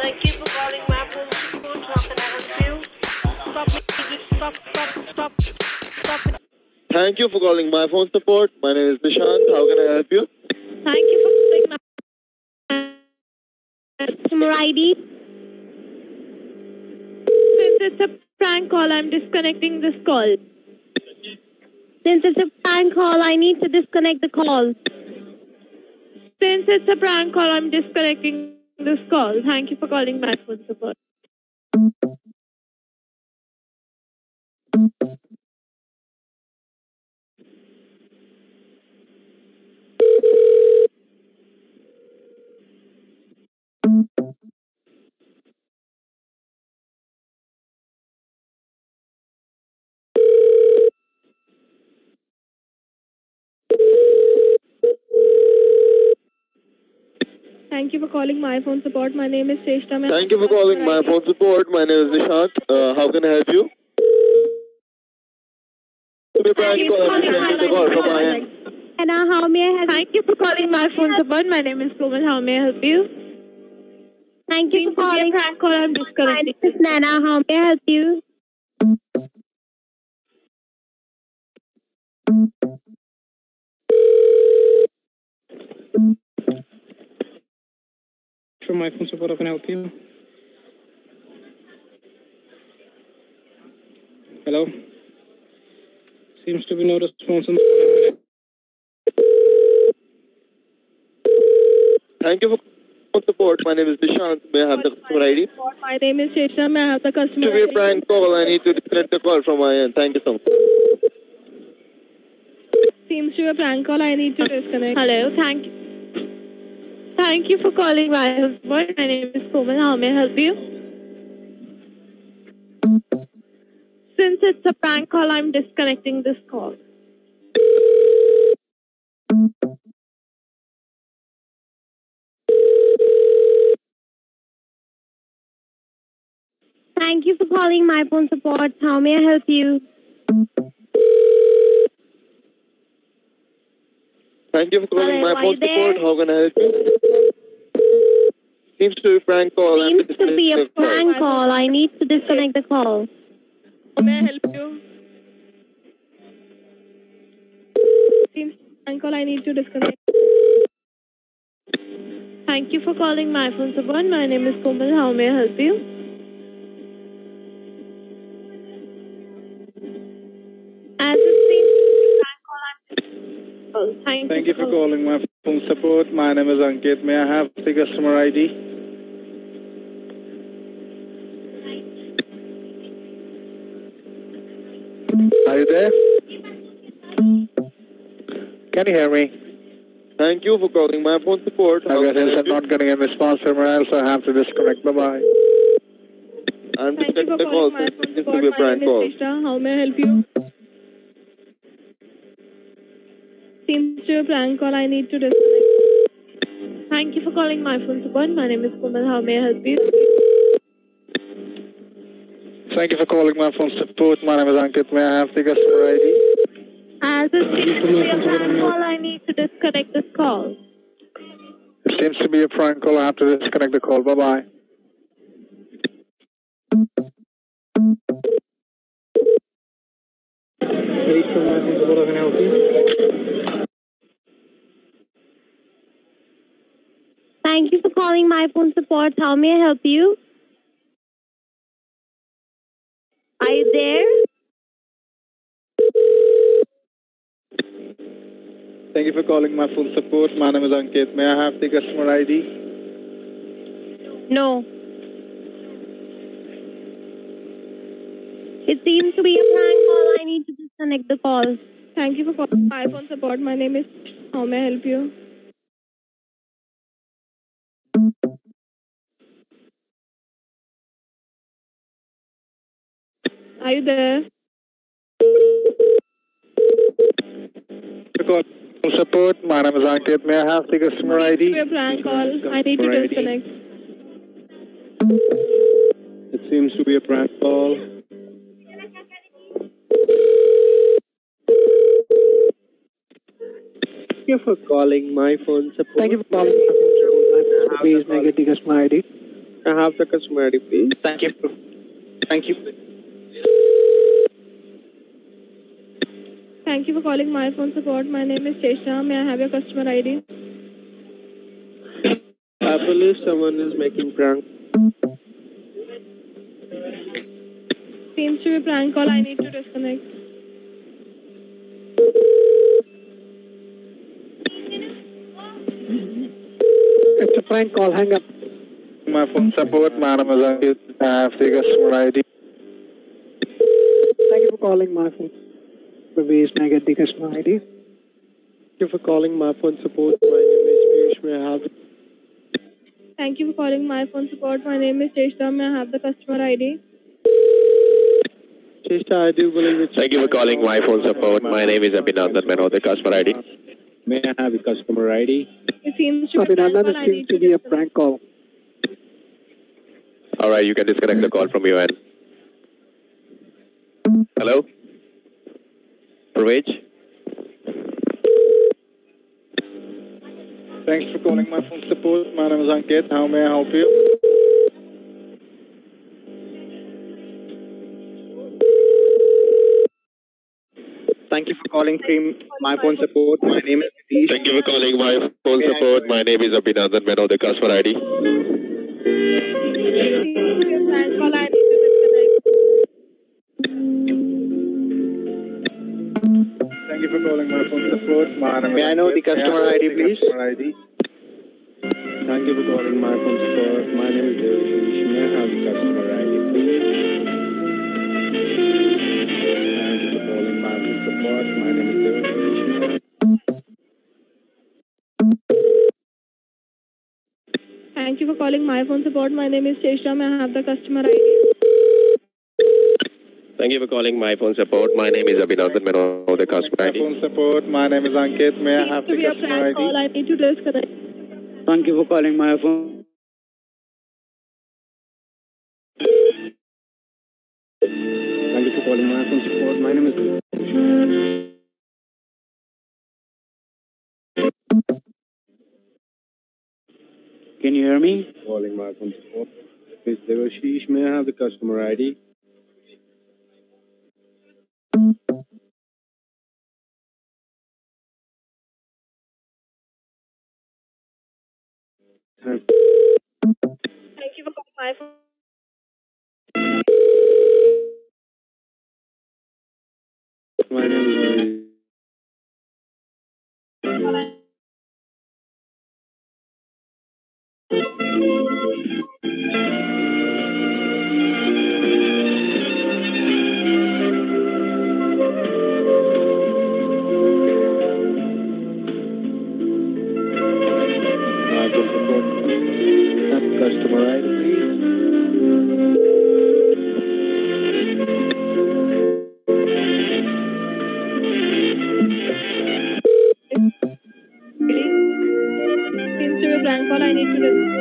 Thank you for calling my phone support. How can I help you? Stop, stop, stop, stop, stop. Thank you for calling my phone support. My name is Nishant. How can I help you? Thank you for calling my customer ID. Since it's a prank call, I'm disconnecting this call. Since it's a prank call, I need to disconnect the call. Since it's a prank call, I'm disconnecting this call. Thank you for calling my phone support. Thank you for calling my phone support. My name is Shrestha. May I- Thank you for calling my phone support. My name is Nishant. Uh, how can I help you? To be prank call, I'm disconnecting the call from my end. Anna, how may I help Thank you for calling my phone support. My name is Komal. How may I help you? Thank you for calling. prank call. I'm disconnecting. This is Nana. How may I help you? From my phone support, I can help you. Hello? Seems to be no response on the Thank you for phone support. My name is Nishant. May I have the customer ID? My name is Shrestha. May I have the customer To be a prank call, I need to disconnect the call from my end. Thank you so much. Seems to be a prank call. I need to disconnect. Hello. Thank you. Thank you for calling my husband. My name is Komal. How may I help you? Since it's a prank call, I'm disconnecting this call. Thank you for calling my phone support. How may I help you? Thank you for calling Hello, my phone there? support. How can I help you? Seems to be a prank call. I'm Seems to be a disconnecting call. prank call. I need to disconnect the call. How may I help you? Seems to be a prank call. I need to disconnect. Thank you for calling my phone support. My name is Komal. How may I help you? I'm Thank, Thank you for calling my phone support. My name is Ankit. May I have the customer ID? Are you there? Can you hear me? Thank you for calling my phone support. How Okay, can I since help I'm not getting a response from her else, I have to disconnect. Bye-bye. I'm Thank disconnecting the call. calling my Since phone it seems to be a prank call. How may I help you? Seems to be a prank call. I need to disconnect. Thank you for calling my phone support. My name is Komal. How may I help you? Thank you for calling my phone support. My name is Ankit. May I have the customer ID? As it seems to be a prank call, I need to disconnect this call. It seems to be a prank call. I have to disconnect the call. Bye-bye. Please, from my phone support, I can help you. Thank you for calling my phone support. How may I help you? Are you there? Thank you for calling my phone support. My name is Ankit. May I have the customer ID? No. It seems to be a prank call. I need to disconnect the call. Thank you for calling my phone support. My name is. How may I help you? Are you there? To support. My name is Ankit. May I have the customer It ID? seems to be a prank call. I need to disconnect. It seems to be a prank call. Thank you for calling my phone support. Thank you for calling my phone support. Please make it the customer ID. I have the customer ID, please. Thank you. Thank you. Thank you for calling my phone support. My name is Cheshta. May I have your customer ID? I believe someone is making prank. Seems to be a prank call. I need to disconnect. It's a prank call. Hang up. My phone support. My name is Ankit. I have the customer ID. Thank you for calling my phone. Pravesh, may I get the customer ID? Thank you for calling my phone support. My name is Piyush. May I have Thank you for calling my phone support. My name is Cheshta. May I have the customer ID? Cheshta, I do believe it's... Thank you for calling my phone support. My name is Abhinandan. May I know the customer ID? May I have a customer ID? It seems to be a prank Abhinandan, call. seems need to to be a prank call. All right, you can disconnect the call from your end. Hello? Pravej? Thanks for calling my phone support. My name is Ankit. How may I help you? Thank you for calling My Phone Support. My name is Nitish. Thank you for calling my phone support. My name is Abhinandan. May I know the customer ID? May I know the customer ID, please? Customer ID. Thank you for calling my phone support. My name is Devashish. May I have the customer ID, please? Thank you for calling my phone support. My name is Devashish. Thank you for calling my phone support. My name is Cheshta. May I have the customer ID? Thank you for calling my phone support. My name is Abhinandan. May I know the customer My ID? phone support. My name is Ankit. May I have Seems to the be a customer prank call. I need to disconnect. Thank you for calling my phone. Thank you for calling my phone support. My name is Can you hear me? Calling my phone support. Miss Devashish, may I have the customer ID? Thank Thank you for calling my phone. I need to.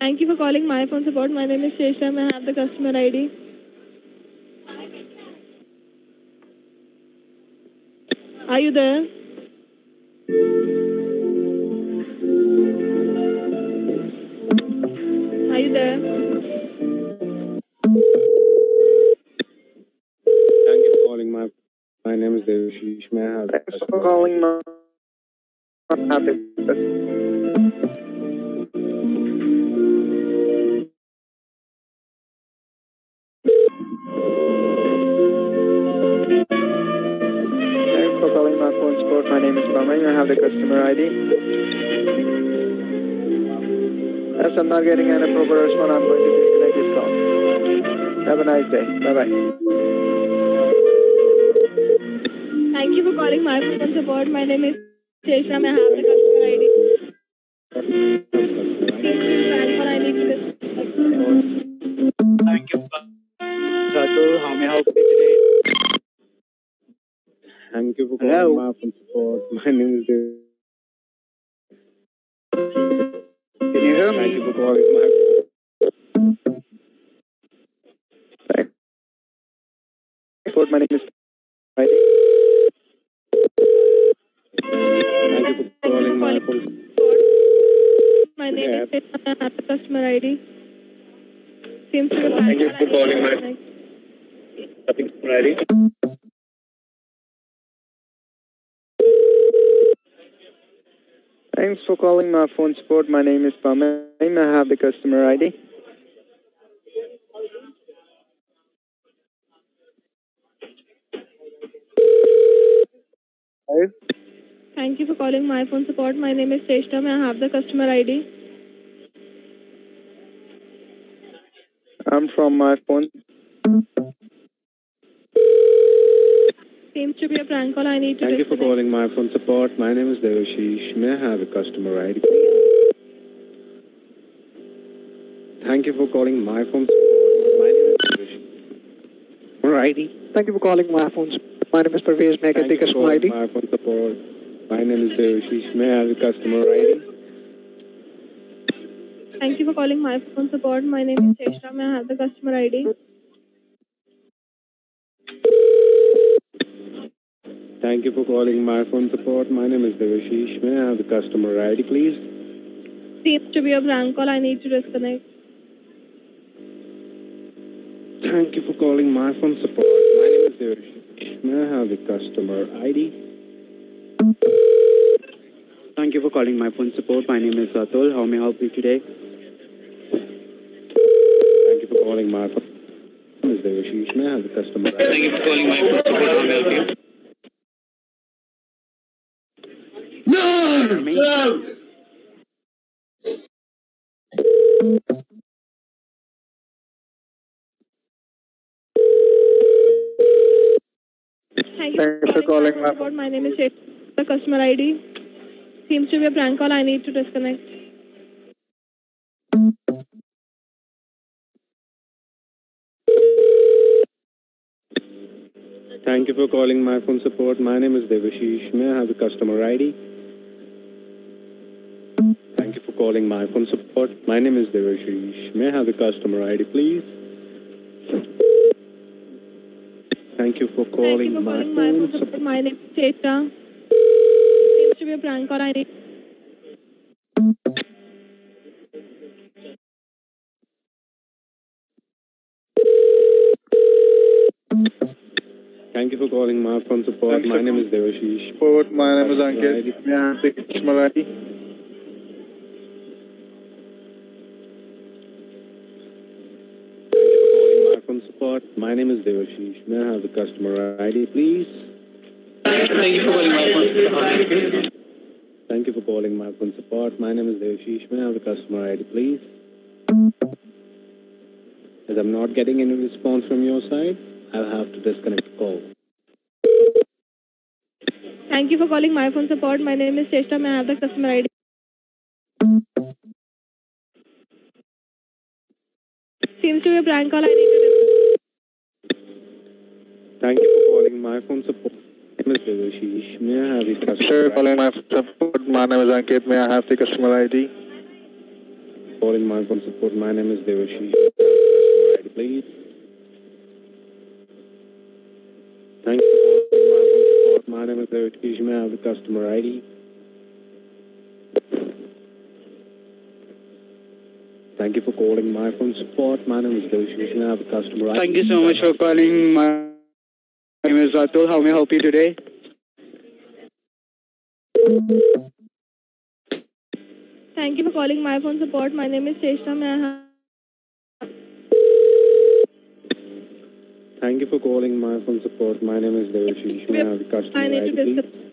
Thank you for calling my phone support. My name is Shesha. I have the customer ID? Are you there? Are you there? Thank you for calling my. My name is Devashish. May I have the Thanks for calling my... my. Name is Raman. I have the customer ID. As I'm not getting any proper response, I'm going to disconnect this call. Have a nice day. Bye-bye. Thank you for calling my support. My name is Shesha. I have the customer ID? Hello. my phone support. My name is Dev. Can you hear Thank you me? for calling my Support, my name is Thank you for calling my phone. My name Yeah. is Shweta. I have the customer ID. Seems to be Thank you for I need to calling my- disconnect. Ready? Thanks for calling my phone support. My name is Pamela. I have the customer ID? Thank you for calling my phone support. My name is Shrestha. May I have the customer ID? I'm from my phone. Seems to be a prank call. I need to Thank you for disconnect. calling my phone support. My name is Devashish. May I have a customer ID, please? Thank you for calling my phone support. My name is Devashish. Customer ID. Thank you for calling my phone. My name is Parvez. May I get the customer ID? my phone support. My name is Devashish. May I have a customer ID? Thank you for calling my phone support. My name is Shrestha. May I have the customer ID? Thank you for calling my phone support. My name is Devashish. May I have the customer ID, please? Seems to be a prank call. I need to disconnect. Thank you for calling my phone support. My name is Devashish. May I have the customer ID? Thank you for calling my phone support. My name is Atul. How may I help you today? Thank you for calling my phone. My name is Devashish. May I have the customer ID? Thank you for calling my phone support. How may I help you? Thank you Thanks for calling my my phone support. My name is Shrestha. The customer ID. Seems to be a prank call. I need to disconnect. Thank you for calling my phone support. My name is Devashish. May I have the customer ID? Thank you for calling my phone support. My name is Devashish. May I have the customer ID, please? Thank you for calling you for my calling my phone phone support. support. My name is Shrestha. Seems to be a prank call. I need Thank you for calling my phone support. Thanks My for name is Devashish. Support, my name is Ankit. ID. May I have customer ID? Thank you for calling my support. My name is Devashish. May I have the customer ID, please? Thank you for calling my phone support. How may I help you? Thank you for calling my phone support. My name is Devashish. May I have the customer ID, please? As I'm not getting any response from your side, I'll have to disconnect the call. Thank you for calling my phone support. My name is Shrestha. May I have the customer ID? Seems to be a prank call. I need to disconnect. Thank you for calling my phone support. My name is Devashish. May I have the customer Sir, ID? calling my phone support. My name is Ankit. May I have the customer ID? Calling my phone support. My name is Devashish. May I have the customer ID, please? Thank you for calling my phone support. My name is Devashish. May I have the customer ID? Thank you for calling my phone support. My name is Devashish. May I have the customer ID? Thank you so much for calling. My name is Atul. How may I help you today? Thank you for calling my phone support. My name is Shrestha. May I have... Thank you for calling my phone support. My name is Devashish. May I have the customer I need ID, to please? disconnect.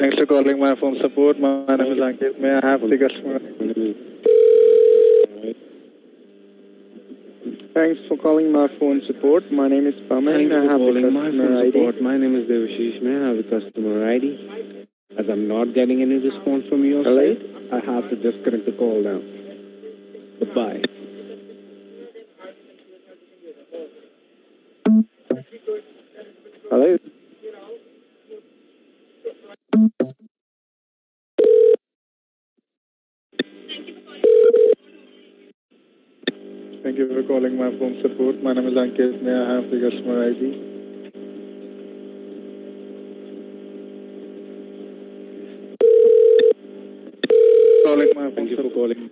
Thanks for calling my phone support. My name is Ankit. May I have the customer ID? My name is Thanks for calling my phone support. My name is Pamela. Thank May you I for calling my phone ID? support. My name is Devashish. May I have the customer ID? As I'm not getting any response from your Hello? side, I have to disconnect the call now. Goodbye. Hello? You calling my phone support. My name is Ankit. May I have the customer ID? Calling my Thank you for calling.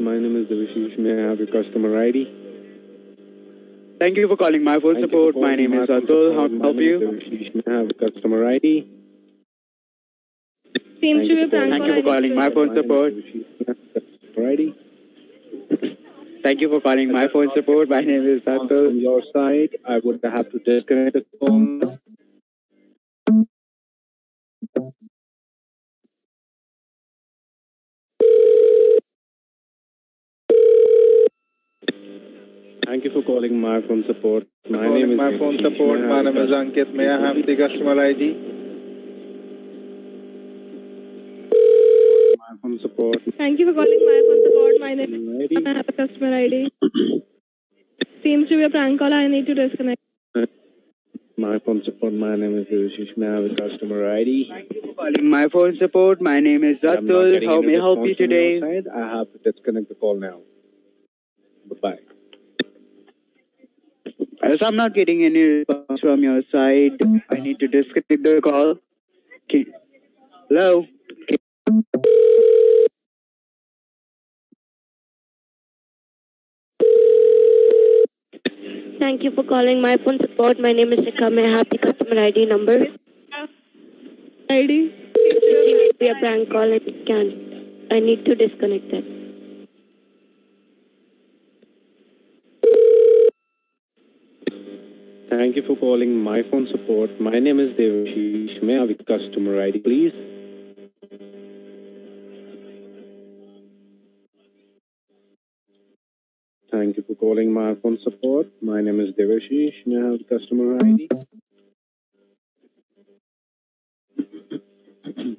My name is Devashish. May I have your customer ID? Thank you for calling my phone Thank support. My name is my Atul. How support. can I help you? Devashish. May I have your customer ID? Seems to be a Thank prank Thank call. you for calling my to- phone My name is support. Devashish. May I have your customer ID? Thank you for calling my phone support. My name is From Atul. your side, I would have to disconnect the call. Thank you for calling my phone support. My name is my phone Devashish. support. My name is Ankit. May I have the customer ID? My support. Thank you for calling my phone support. My name is. ID. I have a customer ID. Seems to be a prank call. I need to disconnect. My phone support. My name is Devashish. May I have your customer ID? Thank you for Calling my phone support. My name is I'm Atul. How may I help you response from your today? I have to disconnect the call now. Bye-bye. As I'm not getting any response from your side, I need to disconnect the call. Can- Hello? Thank you for calling my phone support. My name is Shikha. May I have the customer ID number? ID? It seems to be a prank call. I can't. I need to disconnect that. Thank you for calling my phone support. My name is Devashish. May I have your customer ID, please? You for calling my phone support. My name is Devashish. May I have your customer ID?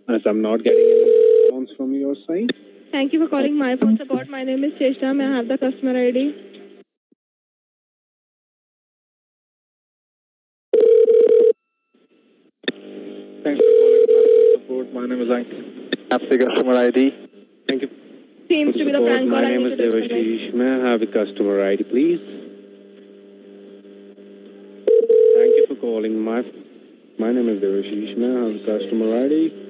As I'm not getting any response from your side, Thank you for calling my phone support. My name is Cheshta. May I have the customer ID? Thanks for calling my phone support. My name is Ankit. Have the customer ID? thank you. Seems for to be the prank call. My name is. Devashish. May I have a customer ID, please? Thank you for calling my. My name is Devashish. May I have your customer ID?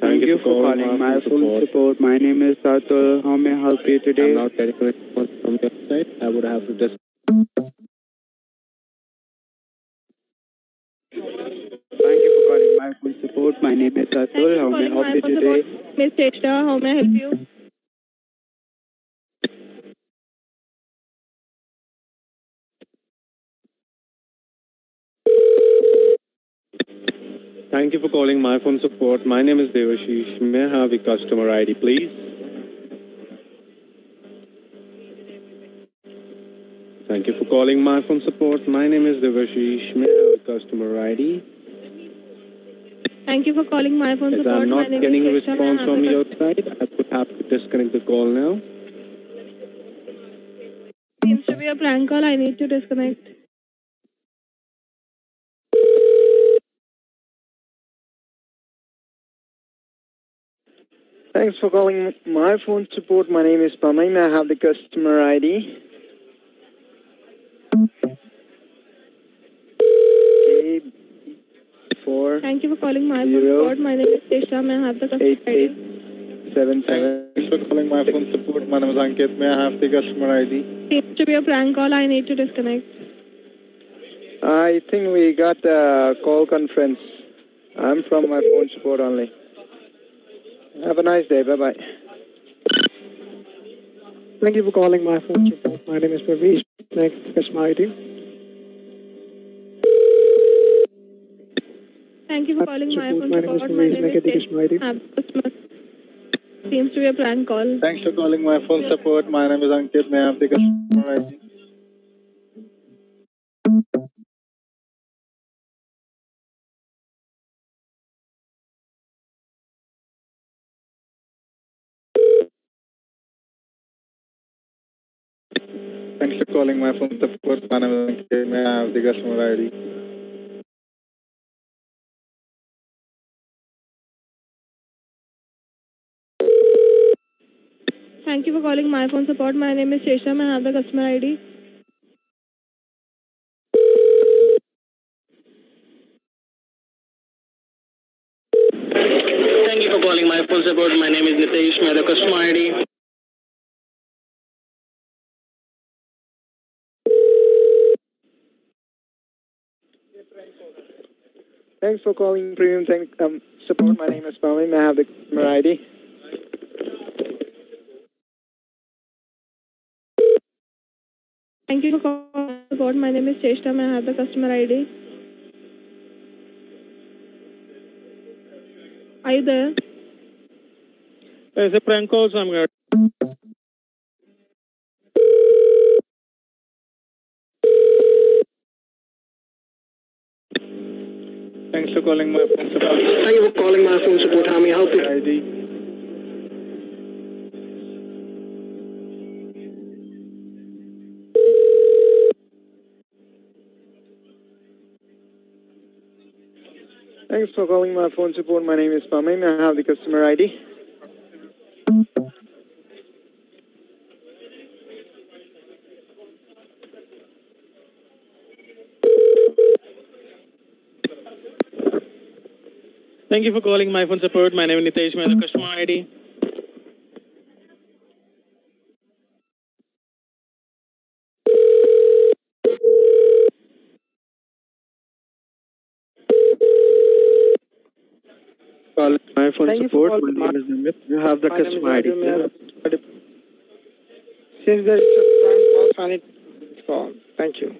Thank you for calling my phone support. My name is Atul. How may I help you today? I'm today? not getting a response from your side. I would have to just. My name is Thank Atul. you How for may I calling help my you phone today? support. Miss Cheshta. How may I help you? Thank you for calling my phone support. My name is Devashish. May I have your customer ID, please? Thank you for calling my phone support. My name is Devashish. May I have your customer ID? Thank you for calling my phone support. I'm not getting a is Cheshta. May I response from your side, I would have to disconnect the call now. Seems to be a prank call. I need to disconnect. Thanks for calling my phone support. My name is Pamay. May I have the customer ID? Four Thank you for calling my phone support. My name is Cheshta. May I have the customer eight ID? eight seven seven. Thanks for calling my phone support. My name is Ankit. May I have the customer ID? Seems to be a prank call. I need to disconnect. I think we got a call conference. I'm from my phone support only. Have a nice day. Bye bye. Thank you for calling my phone support. My name is Pravesh. Next customer ID. Thank you for calling my Support. My name is support. My name May I is get the Cheshta. customer ID? Have the customer. Seems to be a prank call. Thanks for calling my phone support. My name is Ankit. May I have the customer ID? Thanks for calling my phone support. My name is Ankit. May I have the customer ID? Thank you for calling my phone support. My name is Shesha. May I have the customer ID? Thank you for calling my phone support. My name is Nitesh. May I have the customer ID? Thanks for calling Premium Tech um, Support. My name is Pamela. May I have the customer ID? Thank you for calling support. My name is Shesha. I have the customer ID? Are you there? It's a prank call, so I'm going Thanks for calling my phone support. Thank you for calling my phone support. How may I help you? ID. Thanks for calling my phone support. My name is Pamela. May I have the customer ID? Thank you for calling my phone support. My name is Nitesh. May I have the customer ID? Calling my phone Thank you for support. calling My name is Amit. You have the My customer ID. Raju. May I have- Since there is a prank call, I need call. Thank you.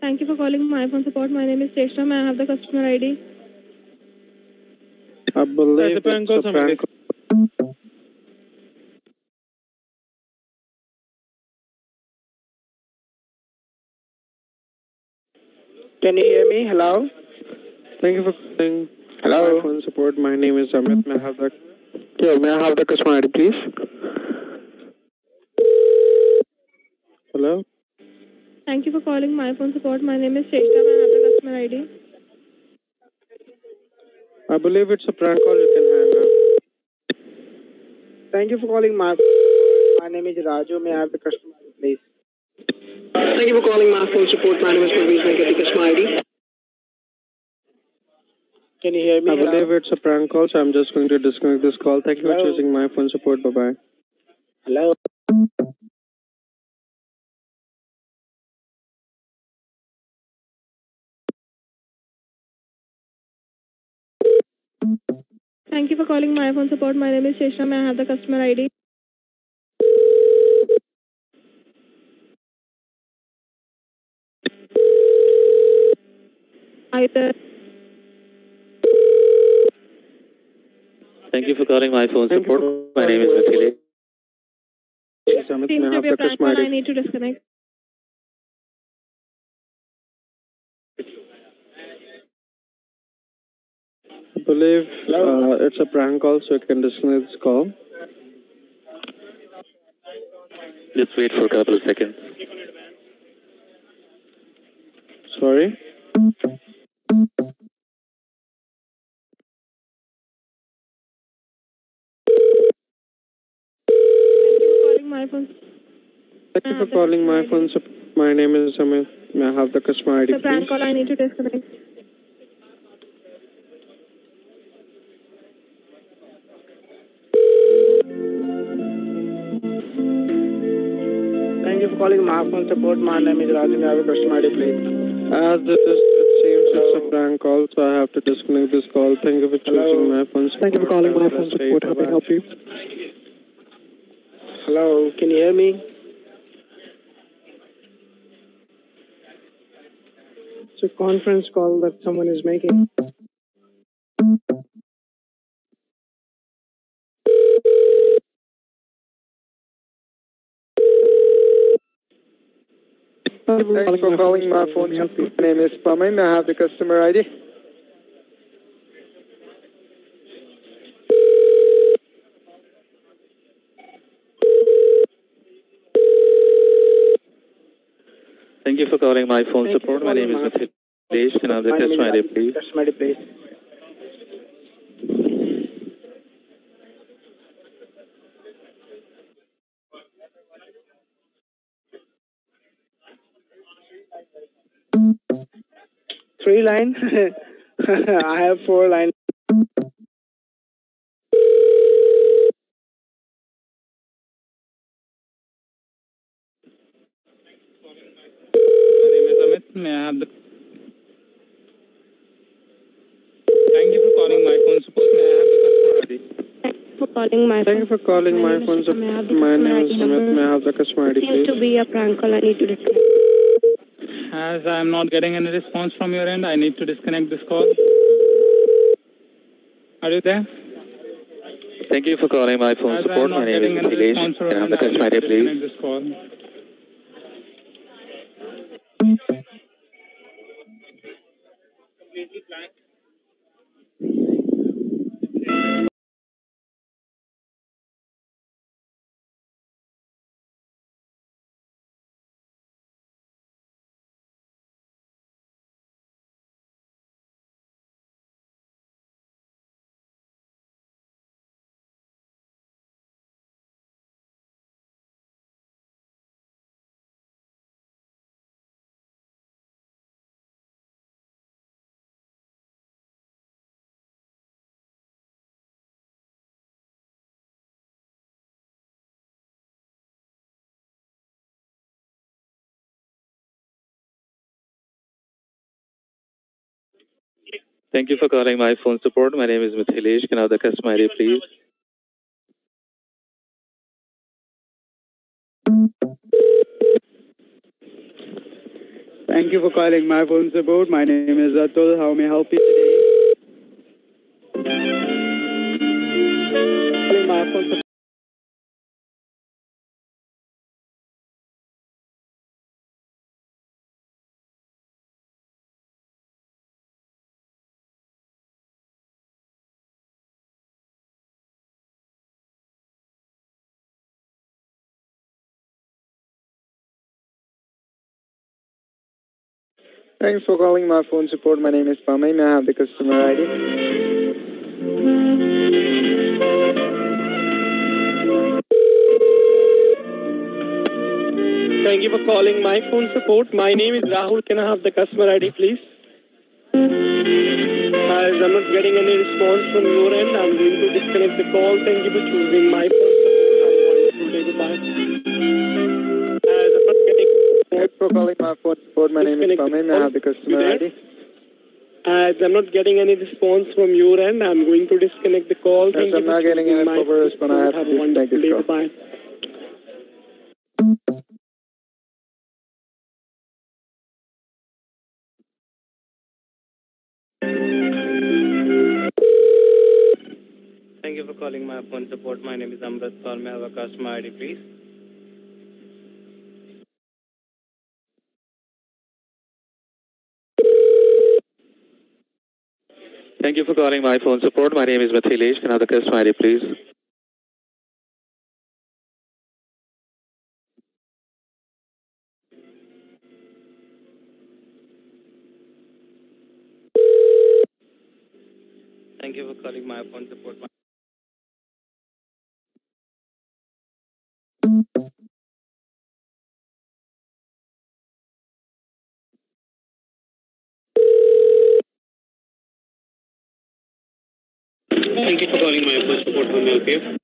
Thank you for calling my phone support. My name is Shesha. May I have the customer ID? I believe it's a prank call. Can you hear me? Hello? Thank you for calling Hello? my phone support. My name is Amit. May I have the yeah, may I have the customer ID, please? Hello. Thank you for calling my phone support. My name is Shesha. May I have the customer ID? I believe it's a prank call. You can hang up. Thank you for calling my phone support. My name is Raju. May I have the customer ID, please? Thank you for calling my phone support. My name is Parveez. May I get the customer ID? Can you hear me? I Hello? believe it's a prank call, so I'm just going to disconnect this call. Thank you for choosing my phone support. Bye bye. Hello? Thank you for calling my phone support. My name is Shesha. May I have the customer ID? Are you there? Thank you for calling my phone Thank support. My name is calling. Vasily. Yes, Amit, Seems I to be a the prank call. I need to disconnect. I believe uh, it's a prank call, so you can disconnect this call. Just wait for a couple of seconds. Sorry. My phone. Thank you ah, for calling my phone support. My name is Amit. May I have the customer ID, It's a prank call. I need to disconnect. Thank you for calling my phone support. My name is Raju. May I have a customer ID, please? As it, is, it seems it's a prank call, so I have to disconnect this call. Thank you for choosing Hello? my phone support. Thank you for calling my Have phone support. How may I Bye-bye. help you? Hello? Can you hear me? It's a conference call that someone is making. Thanks for calling my phone. My name is. May I have the customer ID? For calling my phone support. My name is Mithilesh. Can I have the customer ID, please? Customer ID, please. Three line. I have four line. My name is Amit. May I have the... Thank you for calling my phone support. May I have the customer ID? For calling my Thank you for calling my phone support. My name is Sumit. May I have the customer ID, Seems to be a prank call. I need to disconnect. As I am not getting any response from your end, I need to disconnect this call. Are you there? Thank you for calling my phone As support. My name is getting any Mithilesh. response from Can I have the customer ID, please? Thank you for calling my phone support. My name is Mithilesh. Can I have the customer ID, please? Thank you for calling my phone support. My name is Atul. How may I help you today? Thanks for calling my phone support. My name is Pamay. May I have the customer ID? Thank you for calling my phone support. My name is Rahul. Can I have the customer ID, please? As I'm not getting any response from your end, I'm going to disconnect the call. Thank you for choosing my phone support. Have a wonderful day. Goodbye. Thanks for calling my phone support. My name is Disconnect Pamay. May I have the customer ID? As I'm not getting any response from your end, I'm going to disconnect the call. Yes, Thank I'm you not getting any my proper phone response. I have support. to Have a wonderful disconnect this call. Goodbye. Thank you for calling my phone support. My name is Amrit Kaur. May I have a customer ID, please? Thank you for calling my phone support. My name is Mithilesh. Can I have the customer ID, please? Thank you for calling my phone support. Thank you for calling my support. How may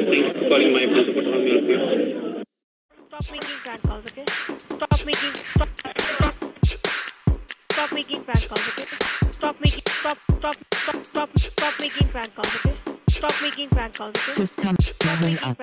Help? For calling my support. How may I help? Stop making prank calls, okay? Stop making stop stop making prank calls, okay? Stop making stop stop stop stop stop making prank calls, okay? Stop making prank calls, okay? Just come leveling up.